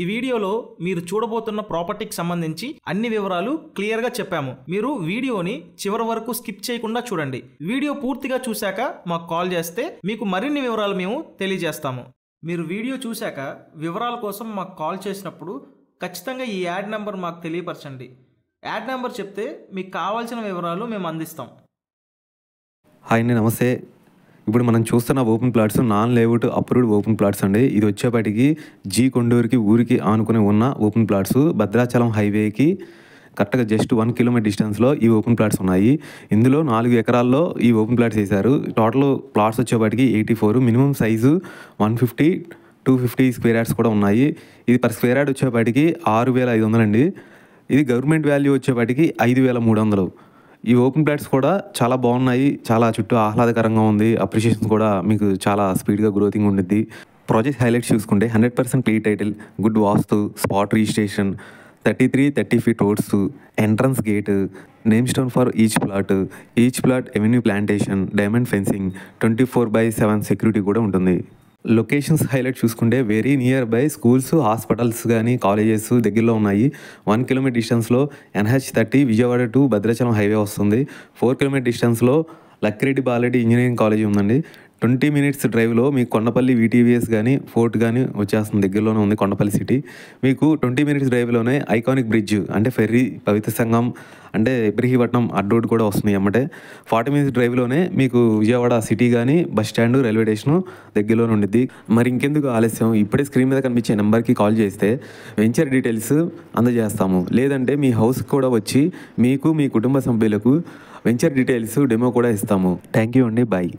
ఈ వీడియోలో మీరు చూడబోతున్న ప్రాపర్టీకి సంబంధించి అన్ని వివరాలు క్లియర్గా చెప్పాము. మీరు వీడియోని చివరి వరకు స్కిప్ చేయకుండా చూడండి. వీడియో పూర్తిగా చూశాక మాకు కాల్ చేస్తే మీకు మరిన్ని వివరాలు మేము తెలియజేస్తాము. మీరు వీడియో చూశాక వివరాల కోసం మాకు కాల్ చేసినప్పుడు ఖచ్చితంగా ఈ యాడ్ నెంబర్ మాకు తెలియపరచండి. యాడ్ నెంబర్ చెప్తే మీకు కావాల్సిన వివరాలు మేము అందిస్తాం. హాయ్ అండి నమస్తే. ఇప్పుడు మనం చూస్తున్న open plots non layout approved open plots అండి. ఇది వచ్చేపాటికి జీ కొండూరుకి ఊరికి ఆనుకుని ఉన్న ఓపెన్ ప్లాట్స్. భద్రాచలం హైవేకి కరెక్ట్గా జస్ట్ వన్ కిలోమీటర్ డిస్టెన్స్లో ఈ ఓపెన్ ప్లాట్స్ ఉన్నాయి. ఇందులో నాలుగు ఎకరాల్లో ఈ ఓపెన్ ప్లాట్స్ వేశారు. టోటల్ ప్లాట్స్ వచ్చేపాటికి eighty four minimum size one fifty two fifty square yards కూడా ఉన్నాయి. ఇది పర్ స్క్వేర్ యార్డ్ వచ్చేపాటికి ఆరు వేల ఐదు వందలండి ఇది గవర్నమెంట్ వాల్యూ వచ్చేపాటికి ఐదు వేల మూడు వందలు. ఈ ఓపెన్ ప్లాట్స్ కూడా చాలా బాగున్నాయి. చాలా చుట్టూ ఆహ్లాదకరంగా ఉంది. అప్రిషియేషన్ కూడా మీకు చాలా స్పీడ్గా గ్రోతింగ్ ఉండిద్ది. ప్రాజెక్ట్ హైలైట్స్ చూసుకుంటే hundred percent clear title good vastu spot registration thirty three thirty feet roads entrance gate name stone for each plot each plot avenue plantation diamond fencing twenty four by seven security కూడా ఉంటుంది. Locations highlight చూసుకుంటే very near by schools hospitals కానీ colleges దగ్గరలో ఉన్నాయి. One kilometre డిస్టెన్స్లో NH thirty Vijayawada to Bhadrachalam highway వస్తుంది. Four kilometre డిస్టెన్స్లో Lakkireddy Bala Reddy engineering college ఉందండి. ట్వంటీ మినిట్స్ డ్రైవ్లో మీకు కొండపల్లి వీటీవీఎస్ కానీ ఫోర్ట్ కానీ వచ్చేస్తుంది దగ్గరలోనే ఉంది కొండపల్లి సిటీ. మీకు ట్వంటీ మినిట్స్ డ్రైవ్లోనే ఐకానిక్ బ్రిడ్జ్ అంటే ఫెర్రీ పవిత్ర సంఘం అంటే ఇబ్రహీపట్నం అడ్డోడ్ కూడా వస్తుంది అమ్మటే. ఫార్టీ మినిట్స్ డ్రైవ్లోనే మీకు విజయవాడ సిటీ కానీ బస్ స్టాండ్ రైల్వే స్టేషన్ దగ్గరలోనే ఉండిద్ది. మరి ఇంకెందుకు ఆలస్యం? ఇప్పుడే స్క్రీన్ మీద కనిపించే నెంబర్కి కాల్ చేస్తే వెంచర్ డీటెయిల్స్ అందజేస్తాము. లేదంటే మీ హౌస్ కూడా వచ్చి మీకు మీ కుటుంబ సభ్యులకు వెంచర్ డీటెయిల్స్ డెమో కూడా ఇస్తాము. థ్యాంక్ యూ అండి. బాయ్.